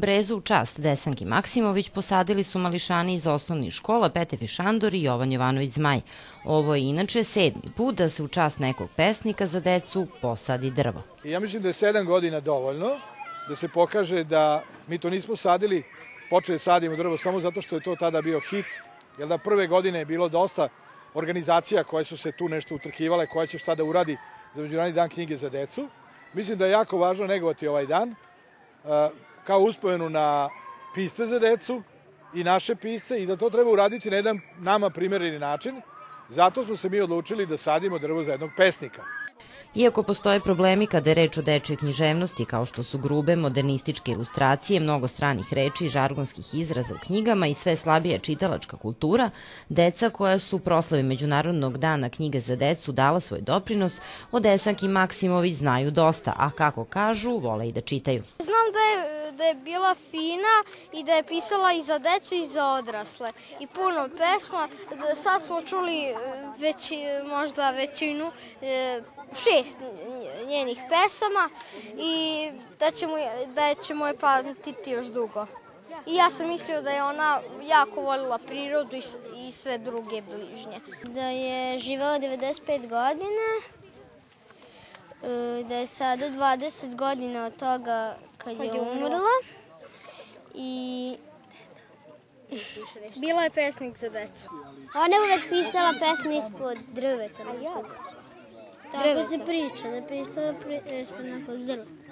Brezu u čast Desanki Maksimović posadili su mališani iz osnovnih škola Petefi Šandor i Jovan Jovanović Zmaj. Ovo je inače sedmi put da se u čast nekog pesnika za decu posadi drvo. Ja mislim da je sedam godina dovoljno da se pokaže da mi to nismo sadili, počeli da sadimo drvo samo zato što je to tada bio hit, jer da prve godine je bilo dosta organizacija koje su se tu nešto utrkivale, koja će šta da uradi za Međunarodni dan knjige za decu. Mislim da je jako važno negovati ovaj dan kao uspomenu na pisce za decu i naše pisce i da to treba uraditi na jedan nama primereni način. Zato smo se mi odlučili da sadimo drvo za jednog pesnika. Iako postoje problemi kada je reč o dečoj književnosti, kao što su grube, modernističke ilustracije, mnogo stranih reči i žargonskih izraza u knjigama i sve slabija čitalačka kultura, deca koja su proslavi Međunarodnog dana knjige za decu dala svoj doprinos, od Esanki Maksimović znaju dosta, a kako kažu, vole i da čitaju. Znam da je da je bila fina i da je pisala i za decu i za odrasle. I puno pesma. Sad smo čuli već, možda većinu šest njenih pesama i da ćemo, da ćemo je pamtiti još dugo. I ja sam mislio da je ona jako volila prirodu i, i sve druge bližnje. Da je živela 95 godina, da je sada 20 godina od toga kad, kad je umrla. I Bila je pesnik za decu. Ona je uvek pisala pesme ispod drveta. A jak? Tako se priča, da je pisala ispod nekog drveta.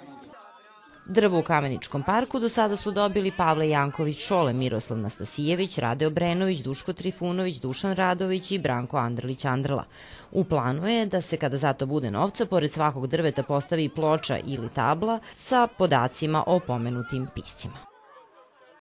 Drvo u Kameničkom parku do sada su dobili Pavle Janković Šole, Miroslav Nastasijević, Rade Obrenović, Duško Trifunović, Dušan Radović i Branko Andrlić Andrla. U planu je da se kada zato bude novca, pored svakog drveta postavi ploča ili tabla sa podacima o pomenutim piscima.